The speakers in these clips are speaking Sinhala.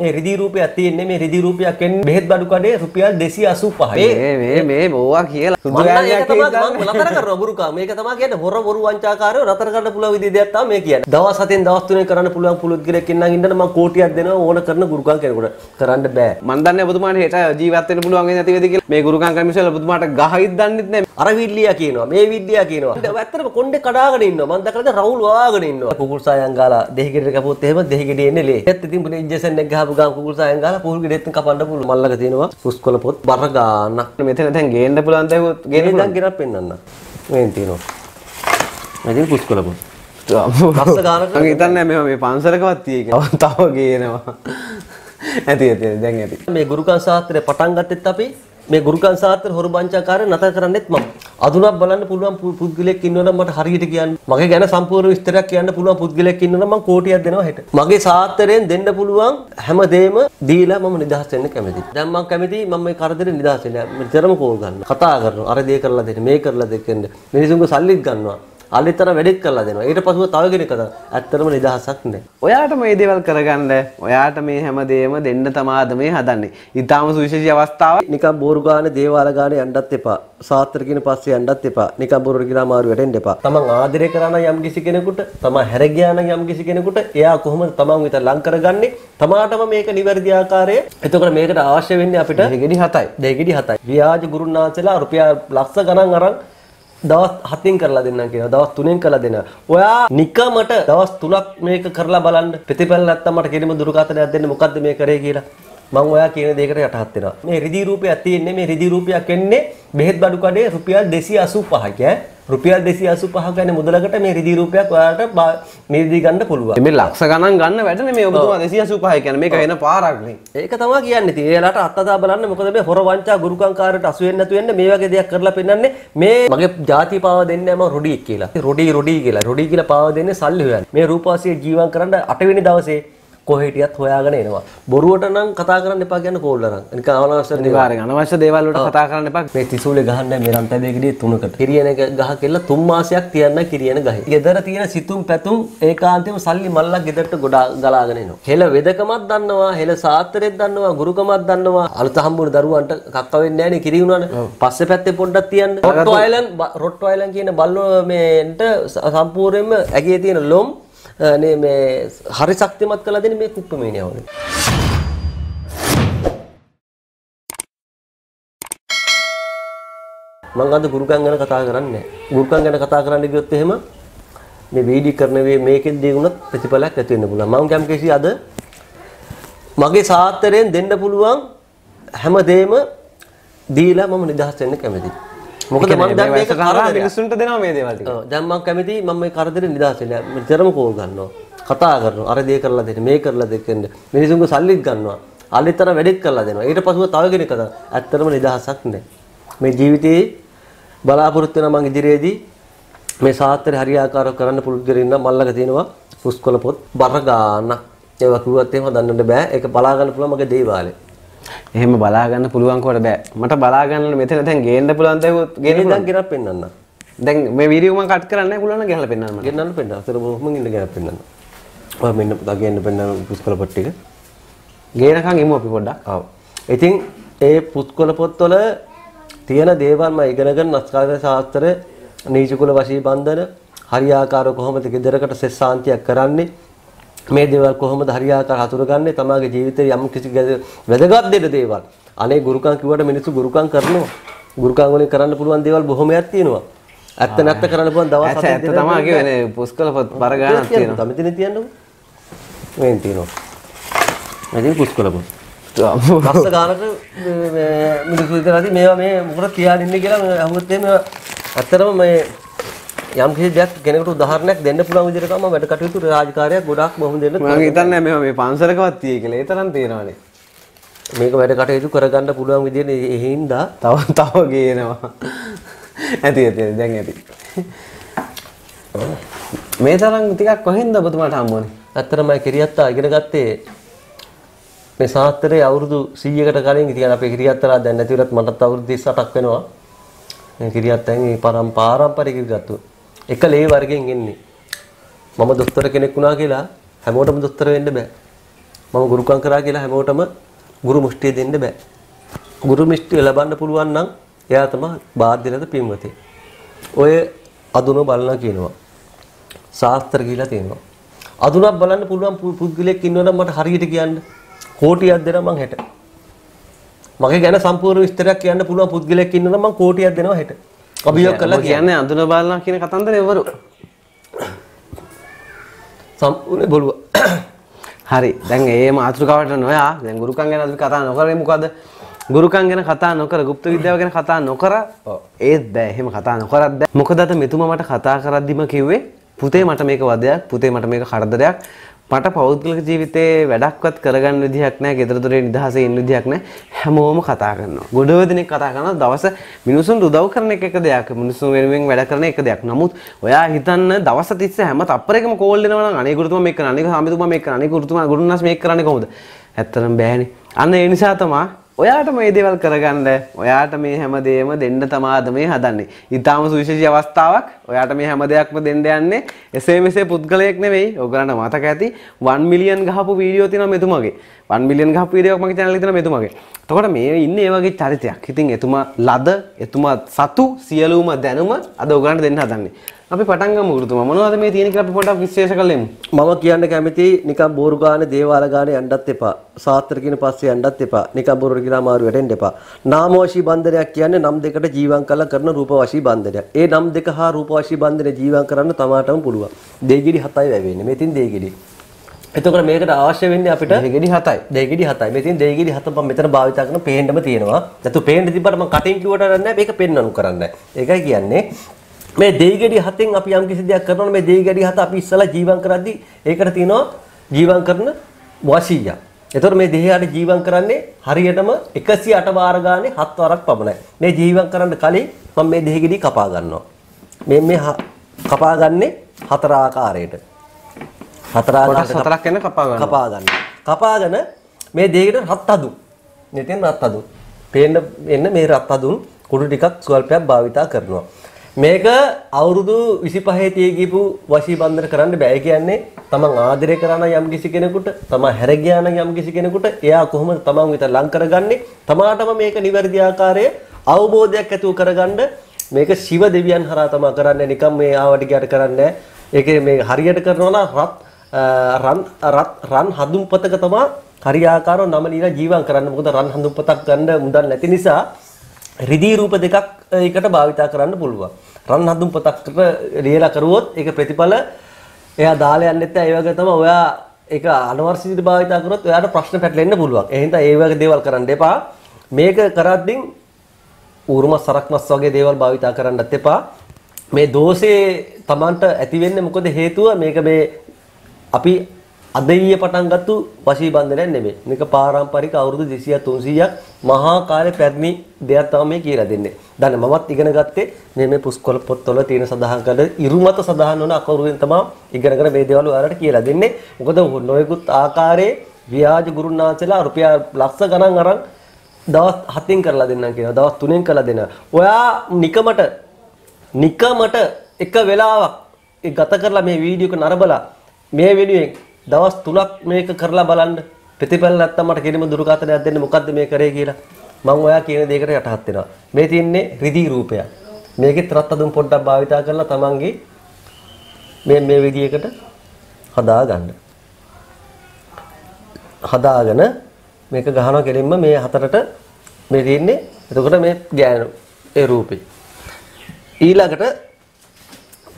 මේ රිදී රූපයක් තියෙන්නේ මේ රිදී රූපයක් එන්නේ බෙහෙත් බඩු කඩේ රුපියල් 285යි. මේ මේ මේ බෝවා කියලා සුදු මම මම නතර කරනවා බුරුකා. මේක තමයි කියන්නේ හොර බොරු වංචාකාරයෝ නතර කරන්න පුළුවන් විදිහ දෙයක් තමයි මේ කියන්නේ. දවස් හතෙන් දවස් තුනෙන් කරන්න පුළුවන් පුළුවන් කෙනෙක් ඉන්නම් ඉන්නන මම කෝටියක් දෙනවා ඕන කරන ගුරුකම් කෙනෙකුට. කරන්න බෑ. මන් දන්නේ ඔබතුමාට හෙට ජීවත් වෙන්න පුළුවන් වෙන්නේ නැති වෙයිද කියලා මේ ගුරුකම් කමිසල ඔබතුමාට ගහයිත් දන්නෙත් නැහැ අර විල්ලියා කියනවා මේ විල්ලියා කියනවා. ඇත්තටම කොණ්ඩේ කඩාගෙන ඉන්නවා. මම දැකලා දැන් රවුල් වාගෙන ඉන්නවා. කුකුල් සායන් ගාලා දෙහිගෙඩට කපුවොත් එහෙම දෙහිගෙඩේ එන්නේ ලේ. ඒත් ඉතින් පුනේ ඉන්ජෙක්ෂන් එක ගහපු ගාම කුකුල් සායන් ගාලා පුහුල් ගෙඩෙත් කපන්න පුළුවන්. මල්ලක තියෙනවා පුස්කොළ පොත් බර ගානක්. මෙතන දැන් ගේන්න පුළුවන් දැන් ගෙන ඉඳන් ගෙනත් පෙන්නන්න. මේන් තියෙනවා. මේ පුස්කොළ පොත්. ලස්ස ගානක මම හිතන්නේ මේ මේ පන්සලකවත් තියෙක තව ගේනවා ඇති ඇති දැන් ඇති මේ ගුරුකන් ශාස්ත්‍රය පටන් ගත්තෙත් අපි මේ ගුරුකන් ශාස්ත්‍ර හොරු බංචාකාරය නතර කරන්නෙත් මම. අදුනක් බලන්න පුළුවන් පු- පුද්ගලයෙක් ඉන්නවනම් මට හරියට කියන්න. මගේ ගැන සම්පූර්ණ විස්තරයක් කියන්න පුළුවන් පුද්ගලයෙක් ඉන්නවනම් මම කෝටියක් දෙනවා හෙට. මගේ ශාස්ත්‍රයෙන් දෙන්න පුළුවන් හැමදේම දීලා මම නිදහස් වෙන්න කැමතියි. දැන් මම කැමතියි මම මේ කරදරේ නිදහස් වෙන්න. මෙතරම් කෝල් ගන්න. කතා කරනවා. අර දේ කරලා දෙන්න, මේ කරලා දෙන්න. මිනිසුන්ගේ සල්ලිත් ගන්නවා. අල්ලිතර වැඩෙත් කරලා දෙනවා. ඊට පස්ව තව කෙනෙක් කතා. ඇත්තටම නිදහසක් නැහැ. ඔයාට මේ දේවල් කරගන්න ඔයාට මේ හැමදේම දෙන්න තමාද මේ හදන්නේ ඉතාම සුවිශේෂී අවස්ථාවක් නිකන් බෝරු ගානේ දේවාල ගානේ යන්නත් එපා. සාත්‍තර කියන පස්සේ යන්නත් එපා. නිකන් බෝරු කියලා මාරු වැටෙන්න එපා. තමන් ආදරය කරන යම් කිසි කෙනෙකුට, තමන් හැර ගියා නම් යම් කිසි කෙනෙකුට, එයා කොහොමද තමන් විතර ලං කරගන්නේ? තමාටම මේක නිවැරදි ආකාරයේ. එතකොට මේකට අවශ්‍ය වෙන්නේ අපිට ගෙඩි හතයි දෙගිඩි හතයි. ව්‍යාජ ගුරුනාන්සලා රුපියල් ලක්ෂ ගණන් අරන් දවස් 7න් කරලා දෙන්නම් කියනවා. දවස් 3න් කරලා දෙනවා. ඔයා නිකමට දවස් 3ක් මේක කරලා බලන්න. ප්‍රතිඵල නැත්තම් මට කෙලිම දුරකථනයක් දෙන්න මොකද්ද මේ කරේ කියලා. මම ඔයා කියන දෙයකට යටහත් වෙනවා. මේ රිදී රූපයක් තියෙන්නේ මේ රිදී රූපයක් එන්නේ බෙහෙත් බඩු කඩේ රුපියල් 285ක ඈ. රුපියල් 285 කියන්නේ මුදලකට මේ රිදී රූපයක් ඔයාලට මේ රිදී ගන්න පුළුවන්. මේ ලක්ෂ ගණන් ගන්න වැඩනේ මේ ඔබතුමා 285 කියන්නේ මේක වෙන පාරක් නේ ඒක තමයි කියන්නේ. ඉතින් එයාලට අත්අදා බලන්න මොකද මේ හොර වංචා ගුරුකංකාරයට අසු වෙන්නේ නැතු වෙන්නේ මේ වගේ දෙයක් කරලා පෙන්නන්නේ මේ මගේ ಜಾති පාව දෙන්නේ මම රොඩි කියලා. රොඩි රොඩි කියලා. රොඩි කියලා පාව දෙන්නේ සල්ලි හොයන්නේ. මේ රූපවාසිය ජීවන් කරන්න 8 වෙනි දවසේ කොහේ හිටියත් හොයාගෙන එනවා. බොරුවට නම් කතා කරන්න එපා කියන්නේ කෝල්ලරන්. නිකන් අනවශ්‍ය. අනිවාර්යෙන් අනවශ්‍ය දේවල් වලට කතා කරන්න එපා මේ තිසූලේ ගහන්න මේ රන්තැබේ ගෙඩිය තුනකට. කිරියන එක ගහ කෙල්ල තුන් මාසයක් තියන්න කිරියන ගහේ. ගෙදර තියෙන සිතුම් පැතුම් ඒකාන්තයෙන්ම සල්ලි මල්ලක් ගෙදරට ගොඩා ගලාගෙන එනවා. හෙළ වෙදකමක් දන්නවා, හෙළ සාත්‍රෙත් දන්නවා, ගුරුකමක් දන්නවා. අලුත හම්බුන දරුවන්ට කක්ක වෙන්නේ නැහැ නේ කිරි උනානේ. පස්සේ පැත්තේ පොඩ්ඩක් තියන්න. රොට්ටෝ අයිලන්ඩ් රොට්ටෝ අයිලන්ඩ් කියන බල්ලෝ මේන්ට සම්පූර්ණයෙන්ම ඇගේ තියෙන ලොම් නේ මේ හරි ශක්තිමත් කරලා දෙන්නේ මේ කුප්පමීනියවනේ. මම අද ගුරුකම් ගැන කතා කරන්නේ නැහැ. ගුරුකම් ගැන කතා කරන්න ගියොත් එහෙම මේ වීඩියෝ කරන වේ මේකෙන්දී වුණත් ප්‍රතිඵලයක් ඇති වෙන්න පුළුවන්. මම කැම කිසි අද මගේ සාත්තරයෙන් දෙන්න පුළුවන් හැමදේම දීලා මම නිදහස් වෙන්න කැමතියි. මොකද මම මේක කරදරයක්. මිනිස්සුන්ට දෙනවා මේ දේවල් ටික ඔව් දැන් මම කැමතියි මම මේ කරදරේ නිදහස් වෙන්න. මෙතරම් කෝල් ගන්නවා. කතා කරනවා. අර දේ කරලා දෙන්න, මේ කරලා දෙන්න. මිනිසුන්ගේ සල්ලිත් ගන්නවා. අල්ලිතර වැඩෙත් කරලා දෙනවා. ඊට පස්ව තව කෙනෙක් කතා. ඇත්තටම නිදහසක් නැහැ. මේ ජීවිතේ බලාපොරොත්තු වෙන මං ඉදිරියේදී මේ සාත්‍රය හරියාකාරව කරන්න ඉන්න මල්ලක තියෙනවා පුස්කොළ පොත් බර ගානක්. ඒවා කිව්වත් එහෙම දන්නන්න බෑ. ඒක බලා ගන්න පුළුවන් මගේ දේවාලේ. එහෙම බලා ගන්න පුළුවන් කොට බෑ මට බලා ගන්න මෙතන දැන් ගේන්න පුළුවන් දැන් ගේන්න ගෙනත් පෙන්නන්න. දැන් මේ වීඩියෝ මම කට් කරන්න ගහලා පෙන්නන්න මට ගෙනන්න පෙන්නන්න. අතර බොහොම ඉන්න ගෙනත් පෙන්නන්න. ඔය මෙන්න ගේන්න පෙන්නන්න පුස්කොළ පොත් ටික. ගේනකන් ඉමු අපි පොඩ්ඩක් ඔව්. ඉතින් ඒ පුස්කොළ පොත්වල තියෙන දේවල් මම ඉගෙනගෙන නස්කාර ශාස්ත්‍රය නීච කුල වශී බන්ධන හරියාකාරව කොහොමද ගෙදරකට සෙස් සාන්තියක් කරන්නේ මේ දේවල් කොහොමද හරියාකාර හසුරගන්නේ තමාගේ ජීවිතේ යම් කිසි වැදගත් දෙන දේවල්. අනේ ගුරුකම් කිව්වට මිනිස්සු ගුරුකම් කරනවා. ගුරුකම් වලින් කරන්න පුළුවන් දේවල් බොහොමයක් තියෙනවා. ඇත්ත නැත්ත කරන්න පුළුවන් දවස් ඇත්ත ඇත්ත තමයි කියන්නේ පුස්කොළ පොත් බර ගානක් තියෙනවා. මෙතන තියන්නකො. මෙන් තියෙනවා. මෙතන පුස්කොළ පොත්. ලක්ෂ ගානක මිනිස්සු විතරයි මේවා මේ මොකටද තියාගෙන ඉන්නේ කියලා අහුවත් එහෙම ඇත්තටම මේ යම් කිසි දෙයක් කෙනෙකුට උදාහරණයක් දෙන්න පුළුවන් විදිහට තමයි වැඩ කටයුතු රාජකාරියක් ගොඩාක් බොහොම දෙන්න මම හිතන්නේ මේවා මේ පන්සලකවත් තියෙයි කියලා. ඒ තරම් තියෙනවානේ. මේක වැඩ කටයුතු කරගන්න පුළුවන් විදිහට ඒ හින්දා තව තව ගේනවා. ඇති ඇති දැන් ඇති. මේ තරම් ටිකක් කොහෙන්ද ඔබතුමාට හම්බුනේ? ඇත්තටම මම කිරියත්තා ඉගෙන ගත්තේ මේ සාත්‍රයේ අවුරුදු 100කට කලින්. ඉතින් අපේ කිරියත්තලා දැන් නැතිවලත් මටත් අවුරුදු 38ක් වෙනවා. මේ කිරියත්තෙන් මේ පරම් පාරම්පරික කිරියත්තු එක ලේ වර්ගෙන් එන්නේ මම දොස්තර කෙනෙක් වුණා කියලා හැමෝටම දොස්තර වෙන්න බෑ මම ගුරුකම් කරා කියලා හැමෝටම ගුරු මුෂ්ටිය දෙන්න බෑ. ගුරු මුෂ්ටිය ලබන්න පුළුවන් නම් එයා තමයි බාධ්‍යලද පින්වතේ. ඔය අදුන බලන කියනවා. ශාස්ත්‍ර කියලා තියෙනවා. අදුනක් බලන්න පුළුවන් පු- පුද්ගලයෙක් ඉන්නවනම් මට හරියට කියන්න. කෝටියක් දෙනවා මං හෙට. මගේ ගැන සම්පූර්ණ විස්තරයක් කියන්න පුළුවන් පුද්ගලයෙක් ඉන්නවනම් මං කෝටියක් දෙනවා හෙට. අභියෝග කළා ඔබ කියන්නේ අඳුන බලනවා කියන කතන්දරේ වරු. සම්පූර්ණ බොරුව. හරි දැන් ඒ මාතෘකාවට නොයා දැන් ගුරුකම් ගැන අපි කතා නොකරේ මොකද ගුරුකම් ගැන කතා නොකර গুপ্ত විද්‍යාව ගැන කතා නොකර ඒත් බෑ එහෙම කතා නොකරත් බෑ මොකද අද මෙතුමා මට කතා කරද්දිම කිව්වේ පුතේ මට මේක වදයක් පුතේ මට මේක කරදරයක් මට පෞද්ගලික ජීවිතේ වැඩක්වත් කරගන්න විදිහක් නැහැ ගෙදර දොරේ නිදහසේ ඉන්න විදිහක් නැහැ හැමෝම කතා කරනවා. ගොඩව දෙනෙක් කතා කරනවා. දවස මිනිසුන් උදව් කරන එක එක දෙයක්. මිනිසුන් වෙනුවෙන් වැඩ කරන එක දෙයක්. නමුත් ඔයා හිතන්න දවස් තිස්සේ හැම තප්පරයකම කෝල් දෙනවා නම් අනේ ගුරුතුමා මේක කරන්න අනේ සාමිතුමා මේක කරන්න අනේ ගුරුතුමා ගුරුනාස් මේක කරන්නේ කොහොමද? ඇත්තටම බෑනේ. අන්න ඒ නිසා තමයි ඔයාට මේ දේවල් කරගන්න ඔයාට මේ හැමදේම දෙන්න තමාද මේ හදන්නේ. ඊටාම සුවිශේෂී අවස්ථාවක්. ඔයාට මේ හැම දෙයක්ම දෙන්න යන්නේ එසේ මෙසේ පුද්ගලයෙක් නෙවෙයි. ඔයගලන්ට මතක ඇති 1 මිලියන් ගහපු වීඩියෝ තියෙනවා මෙතුමගේ. 1 මිලියන් ගහපු වීඩියෝ එකක් මගේ channel එකේ තියෙනවා මෙතුමගේ. එතකොට මේ ඉන්නේ ඒ වගේ චරිතයක්. ඉතින් එතුමා ලද එතුමා සතු සියලුම දැනුම අද ඔයගලන්ට දෙන්න හදන්නේ. අපි පටන් ගමු ගුරුතුමා. මොනවද මේ තියෙන කියලා අපි පොඩ්ඩක් විශ්ලේෂ කරලෙමු. මම කියන්න කැමති නිකම් බෝරු ගානේ දේවාල ගානේ යන්නත් එපා. සාත්‍ර කියන පස්සේ යන්නත් එපා. නිකම් බෝරු කියලා මාරු වැටෙන්න එපා. නාම වශී බන්ධනයක් කියන්නේ නම් දෙකට ජීවම් කළා කරන රූප වශී බන්ධනයක්. ඒ නම් දෙක හා රූප වශී බන්ධනේ ජීවම් කරන්න තමාටම පුළුවන්. දෙගිඩි හතයි වැවෙන්නේ. මෙතින් දෙගිඩි. එතකොට මේකට අවශ්‍ය වෙන්නේ අපිට දෙගෙඩි හතයි. දෙගිඩි හතයි. මෙතින් දෙගිඩි හත මම මෙතන භාවිත කරන පේන්නම තියෙනවා. නැතු පේන්න තිබ්බට මම කටින් කිව්වට නැහැ මේක පෙන්වනු කරන්නේ. ඒකයි කියන්නේ මේ දෙයිගෙඩි හතෙන් අපි යම් කිසි දෙයක් කරනවනේ මේ දෙයිගෙඩි හත අපි ඉස්සලා ජීවම් කරද්දි ඒකට තියෙනවා ජීවම් කරන වශීය. එතකොට මේ දෙහයට ජීවම් කරන්නේ හරියටම 108 වාර ගානේ 7 වරක් පමණයි. මේ ජීවම් කරන්න කලින් මම මේ දෙහිගෙඩි කපා ගන්නවා. මේ මේ කපා ගන්නේ හතර ආකාරයට. හතර ආකාරයට හතරක් වෙන කපා ගන්න. කපා ගන්න. කපාගෙන මේ දෙයකට රත් හදුන්. මෙතෙන් රත් හදුන්. පේන්න එන්න මේ රත් හදුන් කුඩු ටිකක් ස්වල්පයක් භාවිතා කරනවා. මේක අවුරුදු 25 තිය ගිහපු වශී බන්ධන කරන්න බෑ කියන්නේ තමන් ආදරය කරන යම් කිසි කෙනෙකුට තමන් හැර ගියා නම් යම් කිසි කෙනෙකුට එයා කොහොමද තමන් විතර ලං කරගන්නේ තමාටම මේක නිවැරදි ආකාරයේ අවබෝධයක් ඇතුව කරගන්න මේක ශිව දෙවියන් හරහා තමයි කරන්නේ නිකම් මේ ආවට ගියට කරන්නේ නැහැ. ඒකේ මේ හරියට කරනවා නම් රත් අ, රන් රත් රන් හඳුන්පතක තමයි හරියාකාරව නම ලියලා ජීවම් කරන්න. මොකද රන් හඳුන්පතක් ගන්න මුදල් නැති නිසා රිදී රූප දෙකක් ඒකට භාවිතා කරන්න පුළුවන්. රන් හඳුන්පතකට ලියලා කරුවොත් ඒක ප්‍රතිඵල එයා දාලා යන්නෙත් නැහැ. ඒ වගේ තමයි ඔයා ඒක අනවශ්‍ය විදිහට භාවිතා කරොත් ඔයාට ප්‍රශ්න පැටලෙන්න පුළුවන්. ඒ හින්දා ඒ වගේ දේවල් කරන්න එපා. මේක කරද්දී ඌරුමස් සරක්මස් වගේ දේවල් භාවිතා කරන්නත් එපා. මේ දෝෂේ Tamanට ඇති වෙන්නේ මොකද හේතුව මේක මේ අපි අද ඊයේ පටන් ගත්තු වශී බන්ධනයක් නෙමෙයි. මේක පාරම්පරික අවුරුදු 200 300ක් මහා කාලේ පැරණි දෙයක් තමයි මේ කියලා දෙන්නේ. දැන් මමත් ඉගෙන ගත්තේ මේ මේ පුස්කොළ පොත්වල තියෙන සඳහන් කළ ඉරුමත සඳහන් වන අකුරුවෙන් තමයි ඉගෙනගෙන මේ දේවල් ඔයාලට කියලා දෙන්නේ. මොකද නොයෙකුත් ආකාරයේ ව්‍යාජ ගුරුනාචලා රුපියල් ලක්ෂ ගණන් අරන් දවස් 7න් කරලා දෙන්නම් කියනවා. දවස් 3න් කරලා දෙනවා. ඔයා නිකමට නිකමට එක වෙලාවක් ඒ ගත කරලා මේ වීඩියෝ එක නරබලා මේ වෙනුවෙන් දවස් 3ක් මේක කරලා බලන්න. ප්‍රතිඵල නැත්තම් මට කිරිම දුරකථනයක් දෙන්න මොකද්ද මේ කරේ කියලා. මම ඔයා කියන දෙයකට යටහත් වෙනවා. මේ තියන්නේ රිදී රූපයක්. මේකෙත් රත් අදුම් පොඩ්ඩක් භාවිතා කරලා තමන්ගේ මේ මේ විදියකට හදා ගන්න. හදාගෙන මේක ගහනවා කෙලින්ම මේ හතරට මේ තියෙන්නේ එතකොට මේ ගෑනු ඒ රූපේ ඊළඟට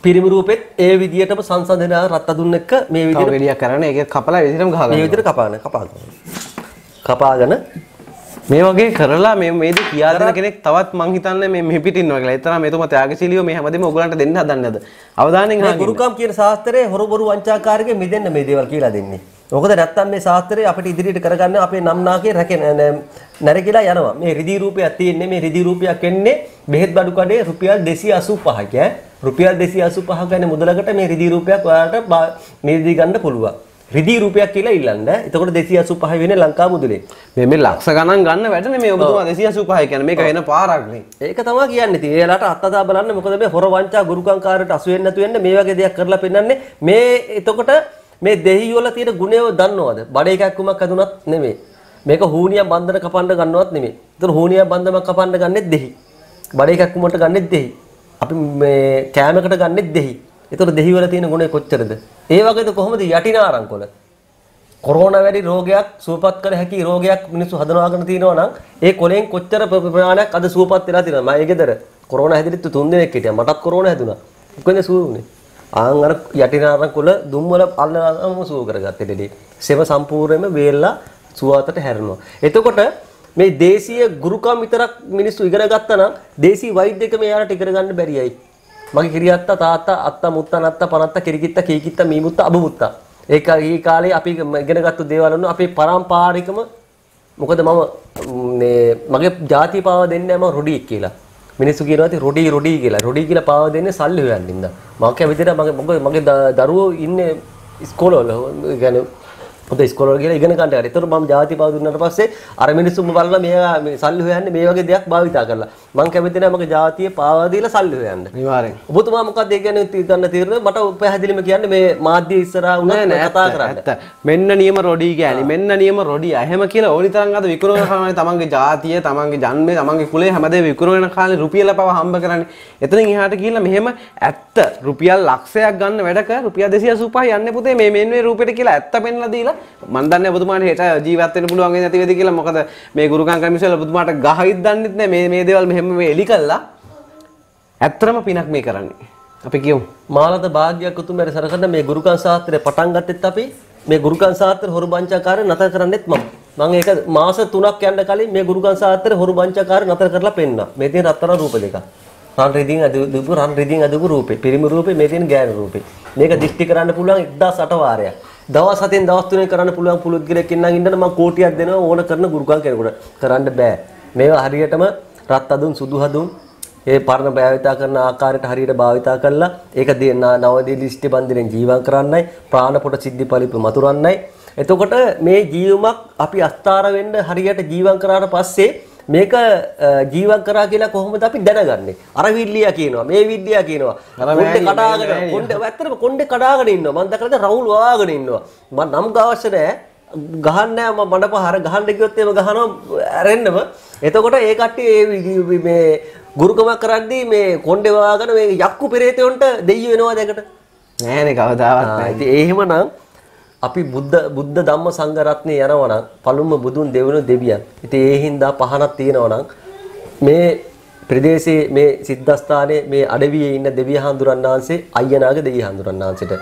පිරිමි රූපෙත් ඒ විදියටම සංසන්දනය රත් අදුන් එක්ක මේ තව විදියට වෙලියක් කරන්න ඒක කපලා ඒ විදිහටම ගහ මේ ගන්න. විදියට කපාගෙන කපාගෙන මේ වගේ කරලා මේ මේ දේ කියා දෙන කෙනෙක් තවත් මං හිතන්නේ මේ මෙහි පිටින් ඉන්නවා කියලා. ඒ තරම් එතුමා ත්‍යාගශීලීව මේ හැමදේම ඔයගලන්ට දෙන්න හදන්නේ නැද? අවධානයෙන් අහන්න. ගුරුකම් කියන ශාස්ත්‍රයේ හොරු බොරු වංචාකාරකෙ මිදෙන්න මේ දේවල් කියලා දෙන්නේ. මොකද නැත්තම් මේ ශාස්ත්‍රය අපිට ඉදිරියට කරගන්න අපේ නම් නාකේ රැකෙන නැරකිලා යනවා. මේ රිදී රූපයක් තියෙන්නේ මේ රිදී රූපයක් එන්නේ බෙහෙත් බඩු කඩේ රුපියල් 285ක ඈ. රුපියල් 285 ගන්න මුදලකට මේ රිදී රූපයක් ඔයාලට බා- මිලදී ගන්න පුළුවන්. රිදී රූපයක් කියලා ඉල්ලන්න. එතකොට 285 වෙන්නේ ලංකා මුදලේ. මේ මේ ලක්ෂ ගණන් ගන්න වැඩනේ මේ ඔබතුමා 285 කියන්නේ මේක වෙන පාරක් නේ. ඒක තමයි කියන්නේ. ඉතින් එයාලට අත්අදා බලන්න මොකද මේ හොර වංචා ගුරුකංකාරයට අසු වෙන්නේ නැතු වෙන්න මේ වගේ දෙයක් කරලා පෙන්නන්නේ. මේ එතකොට මේ දෙහි වල තියෙන ගුණය දන්නවද? බඩේ කැක්කුමක් හැදුනත් නෙමෙයි. මේක හූනියක් බන්ධන කපන්න ගන්නවත් නෙමෙයි. ඒතර හූනියක් බන්ධනයක් කපන්න ගන්නෙත් දෙහි. බඩේ කැක්කුමට ගන්නෙත් දෙහි. අපි මේ කෑමකට ගන්නෙත් දෙහි. ඒතර දෙහි වල තියෙන ගුණය කොච්චරද? ඒ වගේද කොහොමද යටිනාරංකොල? කොරෝනා වැඩි රෝගයක් සුවපත් කර හැකි රෝගයක් මිනිස්සු හදනවාගෙන තියෙනවා නම් ඒ කොලෙන් කොච්චර ප්‍ර- ප්‍රමාණයක් අද සුවපත් වෙලා තියෙනවද මම ඒ ගෙදර කොරෝනා හැදිරිච්ච තුන් දෙනෙක් හිටියා මටත් කොරෝනා හැදුනා මොකද සුව වුනේ ආන් අර යටිනාරන් කොල දුම් වල අල්ලලාම සුව කරගත්තේ දෙලේ සෙම සම්පූර්ණයෙන්ම වේල්ලා සුවාතට හැරෙනවා එතකොට මේ දේශීය ගුරුකම් විතරක් මිනිස්සු ඉගෙන ගත්තා නම් දේශීය වෛද්‍යකම එයාලට ඉගෙන ගන්න බැරියයි මගේ කිරියත්තා තාත්තා අත්තා මුත්තා නත්තා පනත්තා කිරිකිත්තා කීකිත්තා මීමුත්තා අබුමුත්තා. ඒක ඒ කාලේ අපි ඉගෙනගත්තු දේවල් වුණා අපේ පරම්පරිකම මොකද මම මේ මගේ ಜಾති පාව දෙන්නේ මම රොඩි කියලා. මිනිස්සු කියනවා ඉතින් රොඩි රොඩි කියලා. රොඩි කියලා පාව දෙන්නේ සල්ලි හොයන්න ඉඳ මම කැමතිද මගේ මොකද මගේ ද- දරුවෝ ඉන්නේ ඉස්කෝලවල. ඒ පොත ඉස්කෝලවල ගිහලා ඉගෙන ගන්නට හරි. ඒතර මම ජාති පාව දුන්නාට පස්සේ අර මිනිස්සුම බලලා මෙයා මේ සල්ලි හොයන්නේ මේ වගේ දෙයක් භාවිතා කරලා. මම කැමති නැහැ මගේ ජාතිය පාවා දීලා සල්ලි හොයන්න. අනිවාර්යෙන්. ඔබතුමා මොකක්ද ඒ කියන්නේ ගන්න තීරණය මට පැහැදිලිම කියන්න මේ මාධ්‍ය ඉස්සරහා නෑ කතා කරන්න. මෙන්න නියම රොඩි ගෑණි මෙන්න නියම රොඩි එහෙම කියලා ඕනි තරම් අද විකුණන කරන්නේ තමන්ගේ ජාතිය තමන්ගේ ජන්මය තමන්ගේ කුලය හැමදේම විකුණන කාලේ රුපියල පව හම්බ කරන්නේ එතනින් එහාට ගිහිල්ලා මෙහෙම ඇත්ත රුපියල් ලක්ෂයක් ගන්න වැඩක රුපියල් 285 යන්නේ පුතේ මේ මෙන්න මේ රූපෙට කියලා ඇත්ත පෙන්ලා දීලා මන් දන්නේ ඔබතුමාට හෙට ජීවත් වෙන්න පුළුවන් වෙන්නේ නැති වෙයිද කියලා මොකද මේ ගුරුකම් කමිසල ඔබතුමාට ගහිත් දන්නෙත් නෑ මේ මේ දේවල් මෙහෙම මේ එලි කළා ඇත්තම පිනක් මේ කරන්නේ අපි කියමු මාලත භාග්‍යයක් උතුමර සරකන මේ ගුරුකන් ශාස්ත්‍රය පටන් ගත්තෙත් අපි මේ ගුරුකන් ශාස්ත්‍ර හොරු බංචාකාරය නතර කරන්නෙත් මම. මම ඒක මාස 3ක් යන්න කලින් මේ ගුරුකන් ශාස්ත්‍ර හොරු බංචාකාරය නතර කරලා පෙන්නා. මේ තියෙන රත්තරන් රූප දෙක. රන් රිදීන් අදපු රන් රිදීන් අදපු රූපේ. පිරිමි රූපේ මේ තියෙන ගෑනු රූපේ. මේක දිෂ්ටි කරන්න පුළුවන් 1008 වාරයක්. දවස් හතෙන් දවස් තුනෙන් කරන්න පුළුවන් පුලුද්ගලෙක් ඉන්නම් ඉන්නන මම කෝටියක් දෙනවා ඕන කරන ගුරුකන් කෙනෙකුට. කරන්න බෑ. මේවා හරියටම රත් අදුන් සුදු හදුන් ඒ පරණ භාවිතා කරන ආකාරයට හරියට භාවිතා කරලා ඒක දේ- නා- නවදී ලිස්ටි බන්දිරෙන් ජීවන් කරන්නයි ප්‍රාණපොට සිද්ධි පලිප මතුරන්නයි එතකොට මේ ජීවමක් අපි අස්ථාර වෙන්න හරියට ජීවන් කරාට පස්සේ මේක අ, ජීවන් කරා කියලා කොහොමද අපි දැනගන්නේ? අර විල්ලියා කියනවා මේ විද්‍යා කියනවා. කොණ්ඩේ කඩාගෙන. කොණ්ඩේ ඇත්තටම කොණ්ඩේ කඩාගෙන ඉන්නවා. මම දැකලා රවුල් වාගෙන ඉන්නවා. මම නම් ගාවශ්‍ය නැහැ ගහන්න නෑ මම මඩපහර ගහන්න කිව්වොත් එහෙම ගහනවා ඇරෙන්නම. එතකොට ඒ කට්ටිය මේ ගුරුකමක් කරද්දී මේ කොණ්ඩේ වාගෙන මේ යක්කු පෙරේතයන්ට දෙයියෝ වෙනවා දැකට. නෑනේ කවදාවත් ආ, ඉතින් ඒ එහෙමනම් අපි බුද්ධ බුද්ධ ධම්ම සංඝ රත්නේ යනවා නම් පළමුව බුදුන් දෙවනු දෙවියන්. ඉතින් ඒ හින්දා පහනක් තියෙනවා නම් මේ ප්‍රදේශයේ මේ සිද්ධාස්ථානයේ මේ අඩවියේ ඉන්න දෙවිය හඳුරන් වහන්සේ අයියනාගේ දෙවිය හඳුරන් වහන්සේට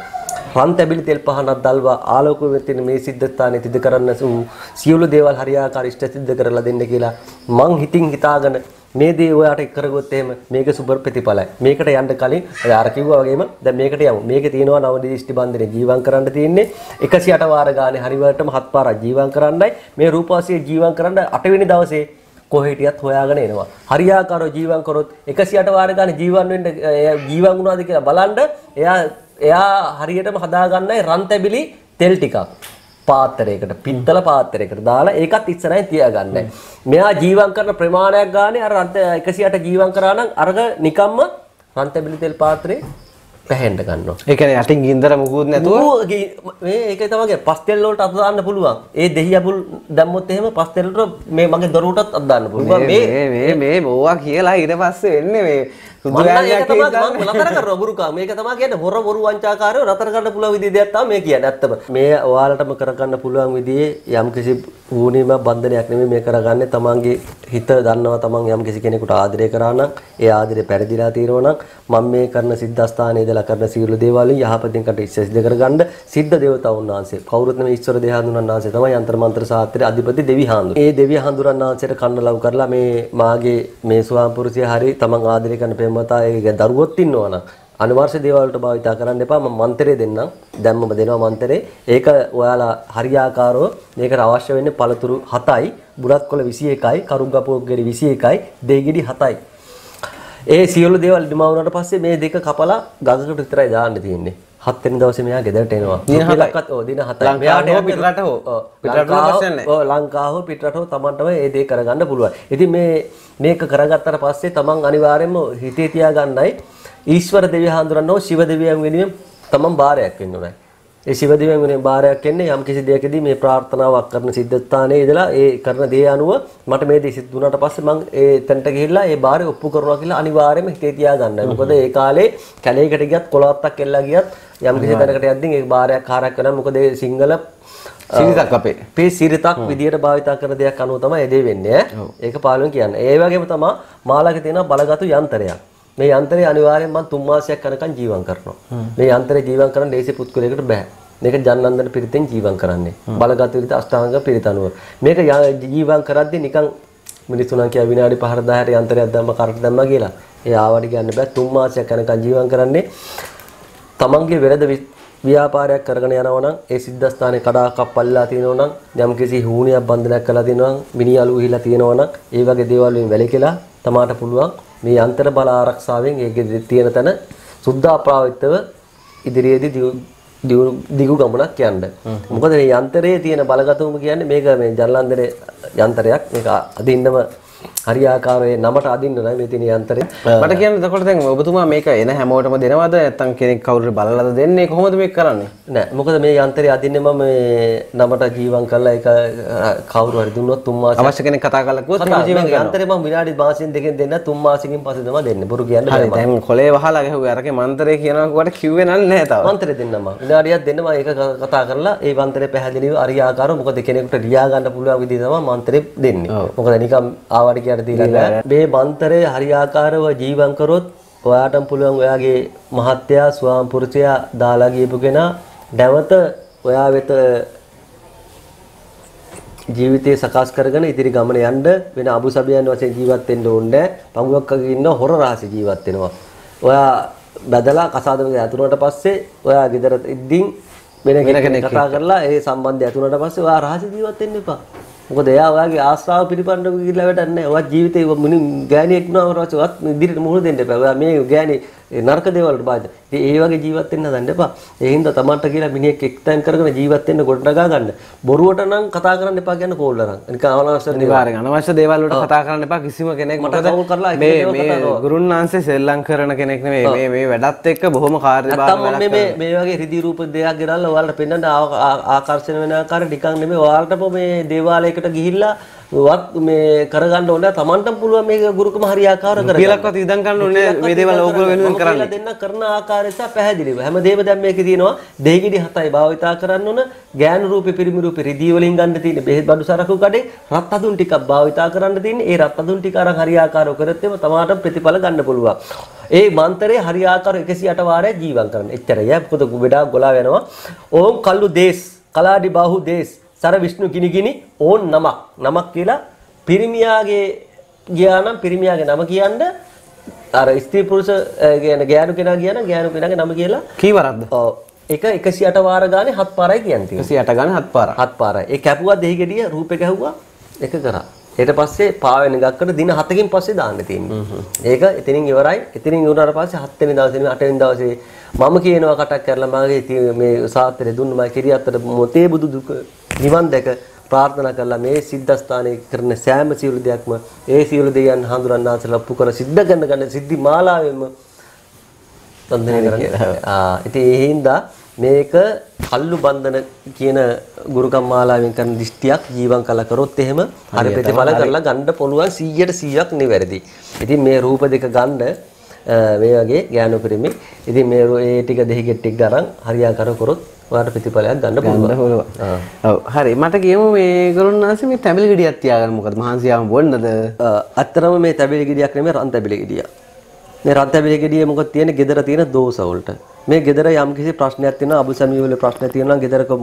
රන් තැබිලි තෙල් පහනක් දල්වා ආලෝක වෙතින මේ සිද්ධාස්ථානයේ තිද කරන්න සු සියලු දේවල් හරියාකාර ඉෂ්ට සිද්ධ කරලා දෙන්න කියලා මං හිතින් හිතාගෙන මේ දේ ඔයාට කරගොත් එහෙම මේක සුපර් ප්‍රතිඵලයි. මේකට යන්න කලින් අර අර කිව්වා වගේම දැන් මේකට යමු. මේකේ තියෙනවා නව දිෂ්ටි බන්ධනේ ජීවම් කරන්න තියෙන්නේ 108 වාර ගානේ හරිවටම හත් පාරක් ජීවම් කරන්නයි මේ රූපවාසිය ජීවම් කරන්න 8 වෙනි දවසේ කොහේ හිටියත් හොයාගෙන එනවා. හරියාකාරව ජීවම් කරොත් 108 වාර ගානේ ජීවම් වෙන්න එයා ජීවම් වුණාද කියලා බලන්න එයා එයා හරියටම හදාගන්නයි රන් තැබිලි තෙල් ටිකක්. පාත්‍රයකට පිත්තල පාත්‍රයකට දාලා ඒකත් ඉස්සරහින් තියාගන්නයි. මෙයා ජීවම් කරන ප්‍රමාණයක් ගානේ අර රන්ත 108 ජීවම් කරා නම් අරක නිකම්ම රන්තැබිලි තෙල් පාත්‍රේ පැහෙන්න ගන්නවා. ඒ කියන්නේ යටින් ගින්දර මුකුත් නැතුව මේ ඒක තමයි පස්තෙල් වලට අත දාන්න පුළුවන්. ඒ දෙහි අබුල් දැම්මොත් එහෙම පස්තෙල් වලට මේ මගේ දරුවටත් අත දාන්න පුළුවන්. මේ මේ මේ මේ බෝවා කියලා ඊට පස්සේ වෙන්නේ මේ නම් ගුරුකා. මේක තමයි කියන්නේ හොර බොරු වංචාකාරයෝ නතර කරන්න පුළුවන් විදිහ දෙයක් තමයි මේ කියන්නේ ඇත්තම. මේ ඔයාලටම කරගන්න පුළුවන් විදිහේ යම්කිසි වුණීම බන්ධනයක් නෙමෙයි මේ කරගන්නේ. තමන්ගේ හිත දන්නවා තමන් යම්කිසි කෙනෙකුට ආදරය කරා නම් ඒ ආදරය පෙරදිලා තියෙනවා නම් මම මේ කරන සිද්ධාස්ථානයේ ඉඳලා කරන සියලු දේවල් වලින් යහපතින් කට ඉස්ස සිද්ධ කරගන්න සිද්ධ දේවතාවුන් වහන්සේ. කවුරුත් නෙමෙයි ඊශ්වර දේහඳුනන් වහන්සේ තමයි යంత్ర මන්ත්‍ර සාත්‍රයේ අධිපති දෙවි හාමුදුරුවෝ. ඒ දෙවි හාමුදුරන් වහන්සේට කන්න ලව් කරලා මේ මාගේ මේ ස්වාම පුරුෂය හරි තමන් ආදරය කරන ප්‍රේමවතා ඒ දරුවොත් ඉන්නවා නම් අනිවාර්ය දේවල් වලට භාවිතා කරන්න එපා. මම මන්තරේ දෙන්නම්. දැම්මම දෙනවා මන්තරේ. ඒක ඔයාලා හරියාකාරව මේකට අවශ්‍ය වෙන්නේ පළතුරු 7යි බුලත් කොළ 21යි කරුග්ගපෝක් ගෙඩි 21යි දෙයිගෙඩි 7යි ඒ සියලු දේවල් දිමා වුණාට පස්සේ මේ දෙක කපලා ගඟකට විතරයි දාන්න තියෙන්නේ හත් වෙනි දවසේ මෙයා ගෙදරට එනවා දින. රුපියලක්වත් ඔව් දින 7යි ලංකාව හෝ පිටරට? ඔව් පිටරට ප්‍රශ්න නැහැ. ඔව් ලංකාව හෝ පිටරට හෝ තමන්ටම ඒ දේ කරගන්න පුළුවන්. ඉතින් මේ මේක කරගත්තට පස්සේ තමන් අනිවාර්යයෙන්ම හිතේ තියාගන්නයි ඊශ්වර දෙවියන් හඳුනනෝ ශිව දෙවියන් වෙනුවෙන් තමන් බාරයක් වෙන්න ඕනේ. ඒ සිවදිවෙන් වෙන බාරයක් එන්නේ යම් කිසි දෙයකදී මේ ප්‍රාර්ථනාවක් කරන සිද්ධාස්ථානයේ ඉඳලා ඒ කරන දේ අනුව මට මේ දේ සිද්ධ වුණාට පස්සේ මම ඒ තැනට ගිහිල්ලා ඒ බාරය ඔප්පු කරනවා කියලා අනිවාර්යයෙන්ම හිතේ තියාගන්නයි. මොකද ඒ කාලේ කැලේකට ගියත් කොළවත්තක් එල්ලා ගියත් යම් කිසි තැනකට යද්දී ඒ බාරයක් හාරයක් කරනවා. මොකද ඒ සිංහල සිරිතක් අපේ. පේ සිරිතක් විදියට භාවිතා කරන දෙයක් අනුව තමයි ඒ දේ වෙන්නේ ඈ. ඒක පාළුවෙන් කියන්නේ. ඒ වගේම තමයි මාළගේ තියෙන බලගතු යන්ත්‍රයක්. මේ යන්ත්‍රය අනිවාර්යෙන් මම තුන් මාසයක් යනකම් ජීවත් කරනවා. මේ යන්ත්‍රය ජීවත් කරන්න ලේසි පුත්කුලයකට බෑ. මේක ජන්නන්දන පිරිතෙන් ජීවත් කරන්නේ. බලගත් විදිහට අෂ්ටාංග පිරිත අනුව. මේක ජීවත් කරද්දී නිකන් මිනිස්සුන් කිය විනාඩි 5 10ට යන්ත්‍රයක් දැම්ම කරට දැම්ම කියලා. ඒ ආවට කියන්න බෑ තුන් මාසයක් යනකම් ජීවත් කරන්නේ. තමන්ගේ වෙළඳ වි- ව්‍යාපාරයක් කරගෙන යනවා නම් ඒ සිද්ධාස්ථානේ කඩා කප්පල්ලා තියෙනවා නම් යම්කිසි හුණියක් බන්ධනයක් කළා තියෙනවා නම් මිනිහලු හිලා තියෙනවා නම් ඒ වගේ දේවල් වලින් වැළකීලා තමාට පුළුවන් මේ යන්ත්‍ර බල ආරක්ෂාවෙන් ඒකේ තියෙන තැන සුද්ධාප්‍රාවිතව ඉදිරියේදී දිගු ගමනක් යන්න. මොකද මේ යන්ත්‍රයේ තියෙන බලගතුම කියන්නේ මේක මේ ජනලන්දනේ යන්ත්‍රයක්. මේක අදින්නම හරියාකාරයේ නමට අදින්න නෑ මේ තියෙන යන්ත්‍රය. මට කියන්න එතකොට දැන් ඔබතුමා මේක එන හැමෝටම දෙනවද? නැත්නම් කෙනෙක් කවුරු බලලාද දෙන්නේ? කොහොමද මේක කරන්නේ? නෑ. මොකද මේ යන්ත්‍රය අදින්නේ මම නමට ජීවම් කරලා ඒක කවුරු හරි දුන්නොත් තුන් මාසයක් අවශ්‍ය කෙනෙක් කතා කරලා කිව්වොත් එහෙම ජීවත් මේ යන්ත්‍රය මම විනාඩි මාසෙන් දෙකෙන් දෙන්න තුන් මාසෙකින් පස්සේ තමයි දෙන්නේ. බොරු කියන්න හරි බෑ දැන් කොලේ වහලා ගැහුවේ අරගේ මන්තරේ කියනවා කොට කිව්වේ නැහැ තව. මන්ත්‍රය දෙන්න මම. විනාඩියක් දෙන්න මම ඒක කතා කරලා ඒ මන්ත්‍රය පැහැදිලිව අරියාකාරව මොකද කෙනෙකුට ලියා ගන්න පුළුවන් විදිහ තමයි මන්ත්‍රය දෙන්නේ. මොකද නිකම් ආවට කියලා දීලා මේ මන්ත්‍රය හරියාකාරව ජීවම් කරොත් ඔයාටම පුළුවන් ඔයාගේ මහත්තයා ස්වාම පුරුෂයා දාලා ගියපු කෙනා නැවත ඔයා වෙත ජීවිතේ සකස් කරගෙන ඉදිරි ගමන යන්න වෙන අබුසබියන් වශයෙන් ජීවත් වෙන්න ඕනේ පංගුවක්කගේ ඉන්න හොර රහස ජීවත් වෙනවා. ඔයා බදලා කසාදමක ඇතුණට පස්සේ ඔයා ගෙදර ඉද්දින් වෙන කෙනෙක් කතා කරලා ඒ සම්බන්ධය ඇතුණට පස්සේ ඔයා රහස ජීවත් වෙන්න එපා. මොකද එයා ඔයාගේ ආස්ථාව පිළිපන්නක කියලා වැඩක් නැහැ. ඔයා ජීවිතේ මිනි ගෑණියෙක් වුණාම රහස ඔයත් ඉදිරියට මුහුණ දෙන්න එපා. ඔයා මේ ගෑණි නරක දේවල් වලට බාධා. ඉතින් ඒ වගේ ජීවත් වෙන්න හදන්න එපා. ඒ හින්දා Tamanට කියලා මිනිහෙක් එක්තෙන් කරගෙන ජීවත් වෙන්න ගොඩනගා ගන්න. බොරුවට නම් කතා කරන්න එපා කියන්නේ කෝල්ලරන්. නිකන් අනවශ්‍ය. අනිවාර්යෙන් අනවශ්‍ය දේවල් වලට කතා කරන්න එපා කිසිම කෙනෙක් මට කවුල් කරලා මේ මේ. ගුරුන් වහන්සේ සෙල්ලම් කරන කෙනෙක් නෙමෙයි මේ මේ වැඩත් එක්ක බොහොම නැත්තම් මම මේ මේ මේ වගේ රිදී රූප දෙයක් ගෙනල්ලා ඔයාලට පෙන්වන්න ආකර්ෂණ වෙන ආකාරය නිකන් නෙමෙයි ඔයාලටම මේ දේවාලයකට ගිහිල්ලා වත් මේ කරගන්න ඕනේ තමන්ටම පුළුවන් මේක ගුරුකම හරියාකාරව කරගන්න. කියලක්වත් ඉදන් කරන්න ඕනේ මේ දේවල් ඕගොල්ලෝ වෙනුවෙන් කරන්නේ. දෙන්න කරන ආකාරය සහ පැහැදිලිව. හැමදේම දැන් මේකේ තියෙනවා. දෙහිගිඩි හතයි භාවිතා කරන්න ඕන. ගෑනු රූපේ පිරිමි රූපේ රිදී වලින් ගන්න තියෙන බෙහෙත් බඩු සරකු කඩේ රත් අදුන් ටිකක් භාවිතා කරන්න තියෙන්නේ. ඒ රත් අදුන් ටික අරන් හරියාකාරව කරත් එම තමාට ප්‍රතිඵල ගන්න පුළුවන්. ඒ මන්තරේ හරියාකාරව 108 වාරයක් ජීවත් කරන්න. එච්චරයි. මොකද ගොඩාක් ගොලා වෙනවා ඕම් කල්ලු දේස් කලාඩි බාහු දේස් සර විෂ්ණු ගිනි ගිනි ඕන් නමක්. නමක් කියලා පිරිමියාගේ ගියා නම් පිරිමියාගේ නම කියන්න අර ස්ත්‍රී පුරුෂ කියන ගෑනු කෙනා කියන ගෑනු කෙනාගේ නම කියලා කීවරක්ද? ඔව්. එක 108 වාර ගානේ හත් පාරයි කියන්නේ. 108 ගන්න හත් පාරක්. හත් පාරයි. ඒ කැපුවා දෙහි ගෙඩිය රූපේ ගැහුවා එක කරා. ඊට පස්සේ පාවෙන ගක්කට දින 7කින් පස්සේ දාන්න තියෙන්නේ. ඒක එතනින් ඉවරයි. එතනින් ඉවරනාට පස්සේ 7 වෙනි දවසේ නෙමෙයි 8 වෙනි දවසේ මම කියනවා කටක් කරලා මගේ මේ සාත්‍රේ දුන්න මම කිරියත්තට මොතේ බුදු දුක නිවන් දැක ප්‍රාර්ථනා කළා මේ සිද්ධාස්ථානයේ කරන සෑම සියලු දෙයක්ම ඒ සියලු දෙයයන් හඳුනන්නාසලා ඔප්පු කර සිද්ධ කරන ගන්න සිද්ධි මාලාවෙම වන්දනය කරන්නේ. ආ ඉතින් ඒ හින්දා මේක කල්ලු බන්ධන කියන ගුරුකම් මාලාවෙන් කරන දිෂ්ටියක් ජීවම් කළ කරොත් එහෙම හරි ප්‍රතිඵල කරලා ගන්න පුළුවන් 100ට 100ක් නිවැරදි. ඉතින් මේ රූප දෙක ගන්න මේ වගේ ඥාන පරිමේ ඉතින් මේ ඒ ටික දෙහි ගෙට්ටික් ගන්න හරියාකාරව කරොත් ඔයාලට ප්‍රතිඵලයක් ගන්න පුළුවන්. ඔව් හරි මට කියමු මේ ගුරුන් වහන්සේ මේ තැඹිලි ගෙඩියක් තියාගන්න මොකද මහන්සියාම බොන්නද අ, ඇත්තටම මේ තැබිලි ගෙඩියක් නෙමෙයි රන් තැබිලි ගෙඩියක්. මේ රන් තැබිලි ගෙඩිය මොකද තියෙන්නේ gedara තියෙන දෝෂ වලට. මේ gedara යම් කිසි ප්‍රශ්නයක් තියෙනවා අබුසමිය වල ප්‍රශ්න තියෙනවා gedara කොම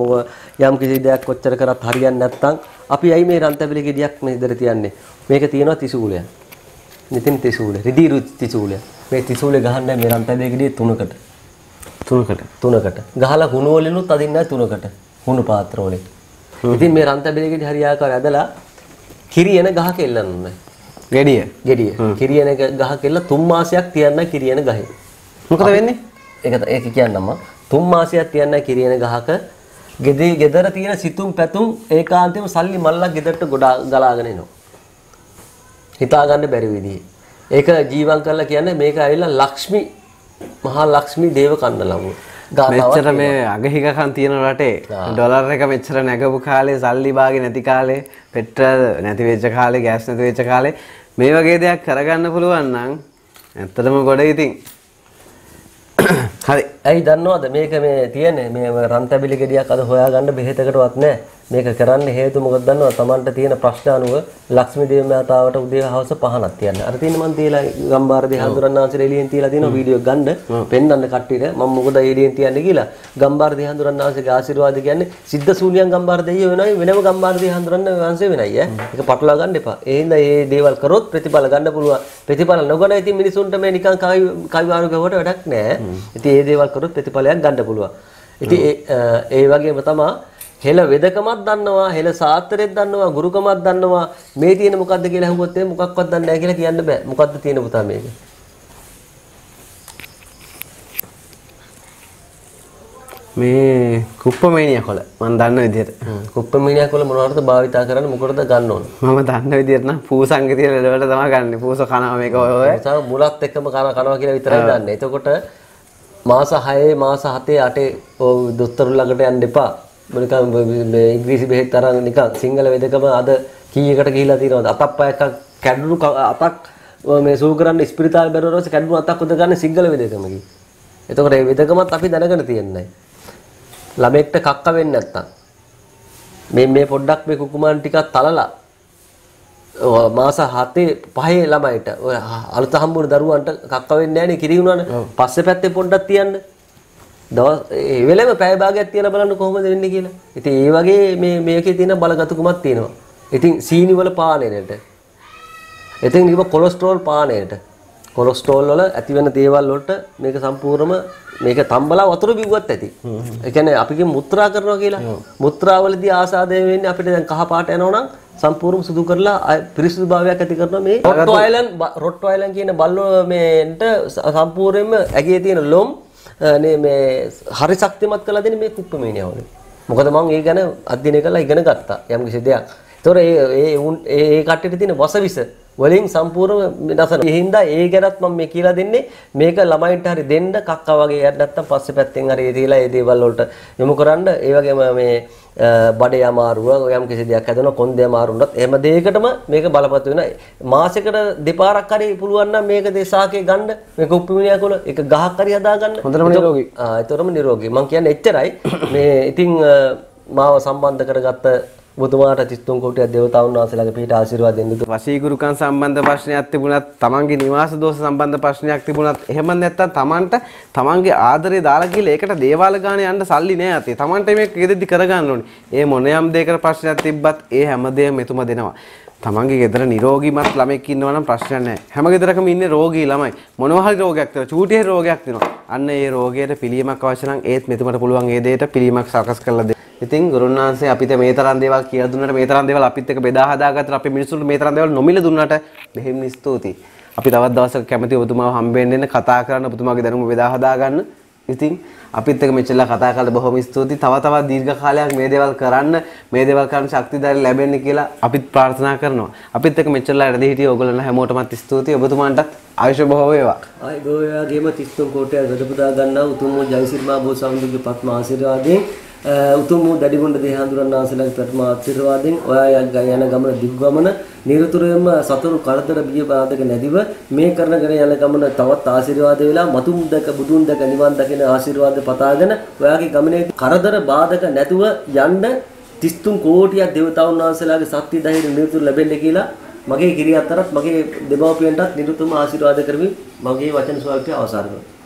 යම් කිසි දෙයක් කොච්චර කරත් හරියන්නේ නැත්නම් අපි ඇයි මේ රන් තැබිලි ගෙඩියක් මේ gedara තියන්නේ? මේක තියෙනවා තිසූලයක්. මෙතන තිසූලය. රිදී රු තිසූලය. මේ තිසූලය ගහන්නේ මේ රන් තැබිලි ගෙඩිය තුනකට. තුනකට තුනකට. ගහලා හුණු වලිනුත් අදින්නයි තුනකට. හුණු පාත්‍ර වලින්. ඉතින් මේ රන් තැබිලි ගෙඩිය හරියාකාර ඇදලා කිරි එන ගහක එල්ලන්න ඕනේ. ගෙඩිය ගෙඩිය. කිරියන ගහ කෙල්ල තුන් මාසයක් තියන්න කිරියන ගහේ. මොකද වෙන්නේ ඒක ඒක කියන්නම්ම. තුන් මාසයක් තියන්න කිරියන ගහක ගෙදේ ගෙදර තියෙන සිතුම් පැතුම් ඒකාන්තයෙන්ම සල්ලි මල්ලක් ගෙදරට ගොඩා ගලාගෙන එනවා. හිතා ගන්න බැරි විදිහේ. ඒක ජීවම් කරලා කියන්නේ මේක ඇවිල්ලා ලක්ෂ්මි මහා ලක්ෂ්මි දේව කන්න. ගාථාවක් මෙච්චර මේ අගහිකකන් තියෙන රටේ ඩොලර් එක මෙච්චර නැගපු කාලේ සල්ලි බාගේ නැති කාලේ පෙට්‍රල් නැති වෙච්ච කාලේ ගෑස් නැති වෙච්ච කාලේ මේ වගේ දෙයක් කරගන්න පුළුවන් නම් ඇත්තටම ගොඩ ඉතින් හරි ඇයි දන්නවද මේක මේ තියෙන්නේ මේ රන්තැබිලි ගෙඩියක් අද හොයාගන්න බෙහෙතකටවත් නැහැ. මේක කරන්න හේතුව මොකද දන්නවද? Tamanට තියෙන ප්‍රශ්න අනුව ලක්ෂ්මී දේව මාතාවට උදේ හවස පහනක් තියන්න. අර තියෙන මන් තියලා ගම්බාර දෙහඳුරන් ආන්සර එළියෙන් තියලා තියෙන වීඩියෝ ගන්න පෙන්වන්න කට්ටියට මම මොකද එළියෙන් තියන්නේ කියලා. ගම්බාර දෙහඳුරන් ආන්සර්ගේ ආශිර්වාද කියන්නේ සිද්ධ සූලියන් ගම්බාර දෙයියෝ වෙනයි වෙනම ගම්බාර දෙහඳුරන් වංශය වෙනයි ඈ. ඒක පටලවා ගන්න එපා. ඒ හින්දා මේ දේවල් කරොත් ප්‍රතිඵල ගන්න පුළුවන්. ප්‍රතිඵල නොගන ඉතින් මිනිසුන්ට මේ නිකන් කවි කවි වාරු ගවට වැඩක් නැහැ. ඉතින් මේ දේවල් කරොත් ප්‍රතිඵලයක් ගන්න පුළුවන්. ඉතින් ඒ ඒ වගේම තමයි හෙළ වෙදකමක් දන්නවා හෙළ සාත්‍රයක් දන්නවා ගුරුකමක් දන්නවා. මේ තියෙන මොකද්ද කියලා අහුවොත් එහෙම මොකක්වත් දන්නේ නැහැ කියලා කියන්න බෑ. මොකද්ද තියෙන පුතා මේක? මේ කුප්පමේනිය කොළ. මම දන්න විදිහට කුප්පමීනියක් වල මොනවටද භාවිතා කරන්න? මොකටද ගන්න ඕන? මම දන්න විදිහට නම් පූසංගතිය ලෙඩවලට තමයි ගන්න. පූස කනවා මේක ඔය ඔය. මුලත් එක්කම කන කනවා කියලා විතරයි දන්නේ. එතකොට මාස 6 මාස 7 8 ඔව් දොස්තරු ළඟට යන්න එපා. මොනිකන් මේ ඉංග්‍රීසි බෙහෙත් තරම් නිකන් සිංහල වෙදකම අද කීයකට ගිහිලා තියෙනවද? අතක් පයක් කැඩුණු ක- අතක් ඔය මේ සූ කරන්න ස්පිරිතාල බැරුවරස කැඩුණු අතක් උද ගන්න සිංහල වෙදකමකින් එතකොට මේ වෙදකමත් අපි දැනගෙන තියෙන්නේ ළමෙක්ට කක්ක වෙන්නේ නැත්තම්. මේ මේ පොඩ්ඩක් මේ කුකුමාන් ටිකක් තලලා ඔය මාස 7 5 ළමයිට ඔය අලුත හම්බුන දරුවන්ට කක්ක වෙන්නේ නැහනේ කිරි වුණානේ පස්සේ පැත්තේ පොඩ්ඩක් තියන්න දවස් ඒ වෙලෙම පැය භාගයක් තියලා බලන්න කොහොමද වෙන්නේ කියලා. ඉතින් ඒ වගේ මේ මේකේ තියෙන බලගතුකමක් තියෙනවා. ඉතින් සීනි වල පානනයට. ඉතින් ඉව කොලෙස්ටරෝල් පානයට. කොලෙස්ටරෝල් වල ඇති වෙන දේවල් වලට මේක සම්පූර්ණම මේක තම්බලා වතුර බිව්වත් ඇති. ඒ කියන්නේ අපි මුත්‍රා කරනවා කියලා. මුත්‍රාවලදී ආසාදය වෙන්නේ අපිට දැන් කහ පාට යනවා නම් සම්පූර්ණ සුදු කරලා පිරිසිදු භාවයක් ඇති කරනවා මේ රොට්වයිලන් රොට්වයිලන් කියන බල්ලෝ මේන්ට සම්පූර්ණයෙන්ම ඇගේ තියෙන ලොම් මේ හරි ශක්තිමත් කරලා දෙන්නේ මේ කුප්පමීනිය වලින්. මොකද මම ඒ ගැන අධ්‍යයනය කරලා ඉගෙන ගත්තා යම් කිසි දෙයක්. ඒතොර ඒ ඒ ඒ කට්ටියට තියෙන වසවිස වලින් සම්පූර්ණ නසන. ඒ හින්දා ඒ ගැනත් මම මේ කියලා දෙන්නේ මේක ළමයින්ට හරි දෙන්න කක්කා වගේ යට නැත්තම් පස්සේ පැත්තෙන් හරි ඒ තියලා ඒ දේවල් වලට යොමු කරන්න. ඒ වගේම මේ බඩේ අමාරුව යම් කිසි දෙයක් හැදෙනවා කොන්දේ අමාරු වුණත් එහෙම දෙයකටම මේක බලපත් වෙනවා මාසෙකට දෙපාරක් හරි පුළුවන් නම් මේක දේශාකේ ගන්න මේක උප්පිමිනියක් වල එක ගහක් හරි හදා ගන්න හොඳටම නිරෝගී. ආ ඒතරම නිරෝගී මම කියන්නේ එච්චරයි මේ ඉතින් මාව සම්බන්ධ කරගත්ත බුදුමාට 33 කෝටියක් දේවතාවුන් වහන්සේලාගේ පිට ආශිර්වාද දෙන්න වශීගුරුකම් සම්බන්ධ ප්‍රශ්නයක් තිබුණත් තමන්ගේ නිවාස දෝෂ සම්බන්ධ ප්‍රශ්නයක් තිබුණත් එහෙම නැත්තම් තමන්ට තමන්ගේ ආදරේ දාලා කියලා ඒකට දේවාල ගාන යන්න සල්ලි නෑ අතේ තමන්ට මේක ගෙදෙද්දි කරගන්න ඕනේ ඒ මොනියම් දෙයකට ප්‍රශ්නයක් තිබ්බත් ඒ හැමදේම මෙතුම දෙනවා තමන්ගේ ගෙදර නිරෝගීමත් ළමෙක් ඉන්නවා නම් ප්‍රශ්නයක් නැහැ. හැම ගෙදරකම ඉන්නේ රෝගී ළමයි. මොනවා හරි රෝගයක් තියෙනවා. චූටි හරි රෝගයක් තියෙනවා. අන්න ඒ රෝගයට පිළියමක් අවශ්‍ය නම් ඒත් මෙතුමට පුළුවන් ඒ දෙයට පිළියමක් සකස් කරලා දෙන්න. ඉතින් ගුරුනාන්සේ අපිට මේ තරම් දේවල් කියලා දුන්නට මේ තරම් දේවල් අපිත් එක්ක බෙදා හදාගත්තට අපේ මිනිස්සුන්ට මේ තරම් දේවල් නොමිල දුන්නට බෙහෙම ස්තුතියි. අපි තවත් දවසක කැමති ඔබතුමාව හම්බෙන්න එන්න කතා කරන්න ඔබතුමාගේ දැනුම බෙදා හදාගන්න. ඉතින් අපිත් එක්ක මෙච්චරලා කතා කරලා බොහොම ස්තුතියි. තව තවත් දීර්ඝ කාලයක් මේ දේවල් කරන්න, මේ දේවල් කරන්න ශක්තිධාරී ලැබෙන්න කියලා අපිත් ප්‍රාර්ථනා කරනවා. අපිත් එක්ක මෙච්චරලා රැඳී හිටිය ඕගොල්ලන්ට හැමෝටමත් ස්තුතියි. ඔබතුමාන්ටත් ආයුෂ බොහෝ වේවා. ආයි ගෝයාගේම 33 කෝටයක් ගඩපදා ගන්නා උතුම් වූ ජයසිරිමා බෝසත්තුන්ගේ පත්ම ආශිර්වාදයෙන් අ, උතුම් වූ දැඩිගොඬ දේහඳුරන් ආසලගේ පත්ම ආශිර්වාදයෙන් ඔයා යන ගමන දිග්ගමන නිරතුරුවම සතුරු කරදර බිය බාධක නැතිව මේ කරනගෙන යන ගමන තවත් ආශිර්වාද වෙලා මතුන් දැක බුදුන් දැක නිවන් දකින ආශිර්වාද පතාගෙන ඔයාගේ ගමනේ කරදර බාධක නැතුව යන්න 33 කෝටියක් දේවතාවුන් වහන්සේලාගේ ශක්තිය ධෛර්ය නිරතුරු ලැබෙන්න කියලා මගේ කිරිය අතරත් මගේ දෙමව්පියන්ටත් නිරුතුම ආශිර්වාද කරමින් මගේ වචන ස්වල්පය අවසන් කරනවා.